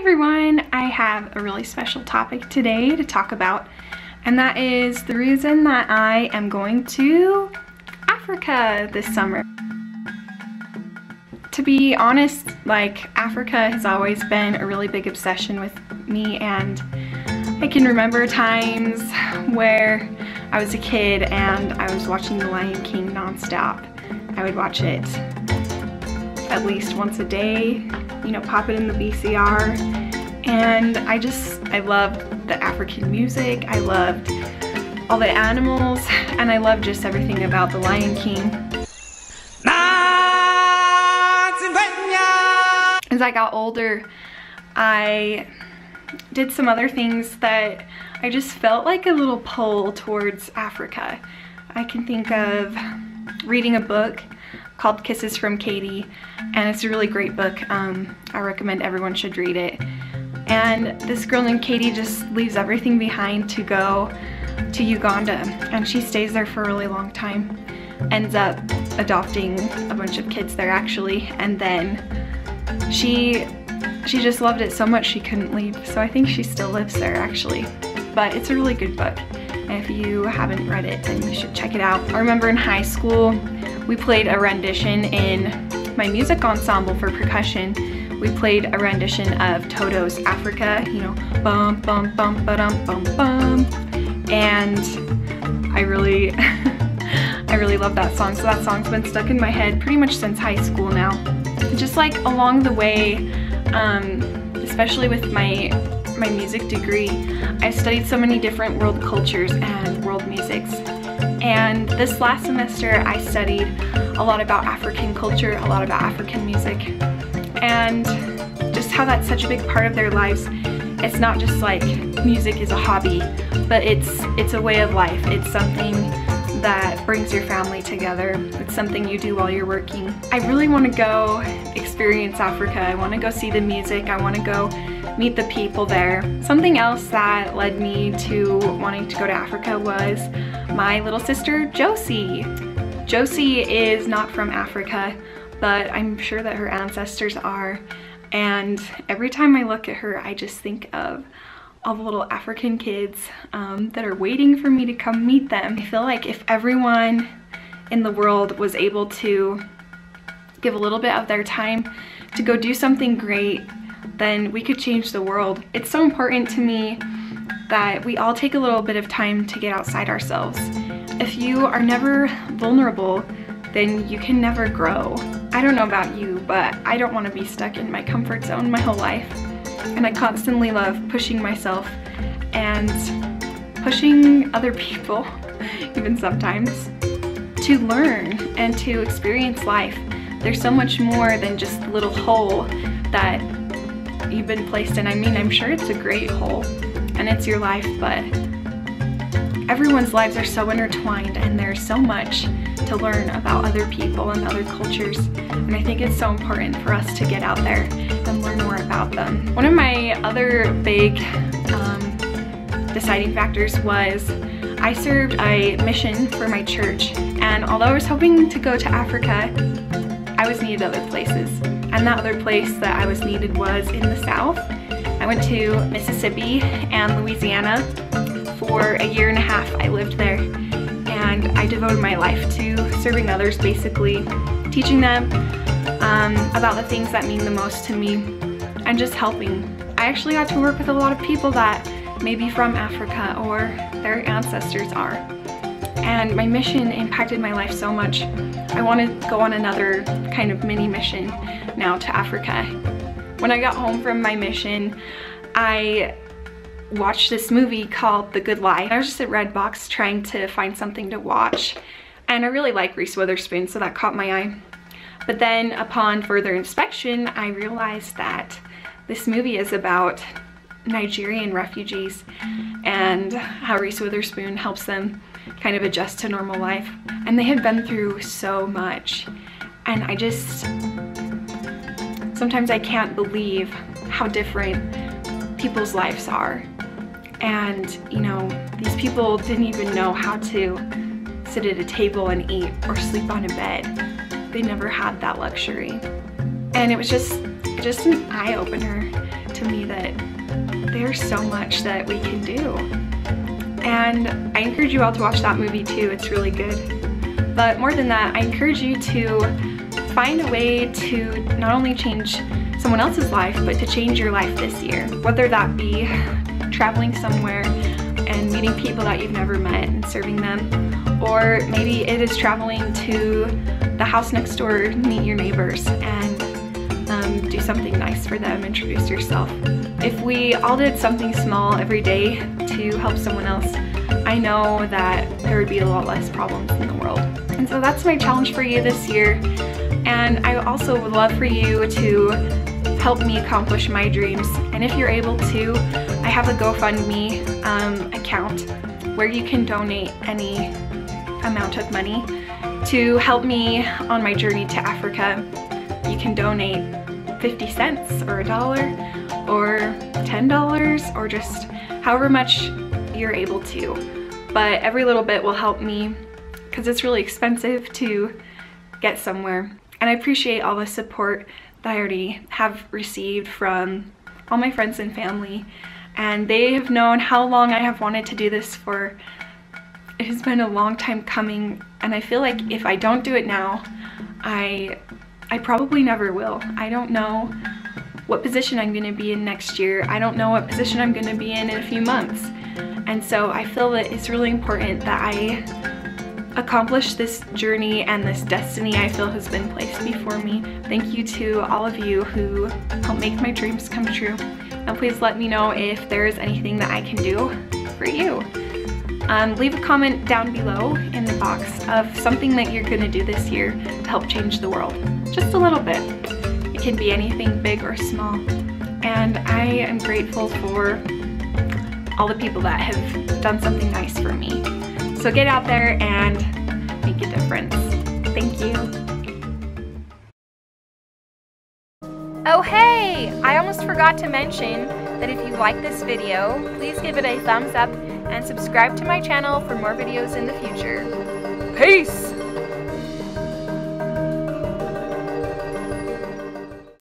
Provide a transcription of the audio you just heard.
everyone! I have a really special topic today to talk about and that is the reason that I am going to Africa this summer. To be honest, like Africa has always been a really big obsession with me and I can remember times where I was a kid and I was watching The Lion King nonstop. I would watch it at least once a day, you know, pop it in the VCR. And I just, I loved the African music. I loved all the animals and I loved just everything about the Lion King. As I got older, I did some other things that I just felt like a little pull towards Africa. I can think of reading a book called Kisses from Katie and it's a really great book. Um, I recommend everyone should read it. And this girl named Katie just leaves everything behind to go to Uganda and she stays there for a really long time. Ends up adopting a bunch of kids there actually and then she she just loved it so much she couldn't leave. So I think she still lives there actually. But it's a really good book. And if you haven't read it, then you should check it out. I remember in high school, we played a rendition in my music ensemble for percussion. We played a rendition of Toto's Africa, you know, bum bum bum ba dum bum bum. And I really, I really love that song. So that song's been stuck in my head pretty much since high school now. Just like along the way, um, especially with my my music degree, I studied so many different world cultures and world musics. And this last semester I studied a lot about African culture, a lot about African music, and just how that's such a big part of their lives. It's not just like music is a hobby, but it's it's a way of life. It's something that brings your family together. It's something you do while you're working. I really want to go experience Africa. I want to go see the music. I want to go meet the people there. Something else that led me to wanting to go to Africa was my little sister Josie. Josie is not from Africa, but I'm sure that her ancestors are. And every time I look at her, I just think of all the little African kids um, that are waiting for me to come meet them. I feel like if everyone in the world was able to give a little bit of their time to go do something great, then we could change the world. It's so important to me that we all take a little bit of time to get outside ourselves. If you are never vulnerable, then you can never grow. I don't know about you, but I don't want to be stuck in my comfort zone my whole life and I constantly love pushing myself and pushing other people, even sometimes, to learn and to experience life. There's so much more than just the little hole that you've been placed in. I mean, I'm sure it's a great hole and it's your life, but everyone's lives are so intertwined and there's so much to learn about other people and other cultures. And I think it's so important for us to get out there and learn more about them. One of my other big um, deciding factors was I served a mission for my church. And although I was hoping to go to Africa, I was needed other places. And that other place that I was needed was in the South. I went to Mississippi and Louisiana for a year and a half. I lived there and I devoted my life to serving others basically, teaching them um, about the things that mean the most to me and just helping. I actually got to work with a lot of people that may be from Africa or their ancestors are. And my mission impacted my life so much. I want to go on another kind of mini mission now to Africa. When I got home from my mission, I watched this movie called The Good Lie. I was just at Redbox trying to find something to watch and I really like Reese Witherspoon so that caught my eye. But then upon further inspection I realized that this movie is about Nigerian refugees and how Reese Witherspoon helps them kind of adjust to normal life. And they had been through so much and I just, sometimes I can't believe how different people's lives are and, you know, these people didn't even know how to sit at a table and eat or sleep on a bed. They never had that luxury. And it was just, just an eye-opener to me that there's so much that we can do. And I encourage you all to watch that movie too, it's really good. But more than that, I encourage you to find a way to not only change someone else's life, but to change your life this year. Whether that be traveling somewhere and meeting people that you've never met and serving them, or maybe it is traveling to the house next door, meet your neighbors, and um, do something nice for them, introduce yourself. If we all did something small every day to help someone else, I know that there would be a lot less problems in the world. And so that's my challenge for you this year. And I also would love for you to help me accomplish my dreams. And if you're able to, I have a GoFundMe um, account where you can donate any amount of money to help me on my journey to Africa. You can donate 50 cents or a dollar or $10 or just however much you're able to. But every little bit will help me because it's really expensive to get somewhere. And I appreciate all the support that I already have received from all my friends and family. And they have known how long I have wanted to do this for. It has been a long time coming and I feel like if I don't do it now, I, I probably never will. I don't know what position I'm gonna be in next year. I don't know what position I'm gonna be in in a few months. And so I feel that it's really important that I accomplish this journey and this destiny I feel has been placed before me. Thank you to all of you who help make my dreams come true. And please let me know if there is anything that I can do for you. Um, leave a comment down below in the box of something that you're gonna do this year to help change the world. Just a little bit. It can be anything big or small. And I am grateful for all the people that have done something nice for me. So get out there and make a difference. Thank you. Oh hey! I almost forgot to mention that if you like this video, please give it a thumbs up and subscribe to my channel for more videos in the future. Peace!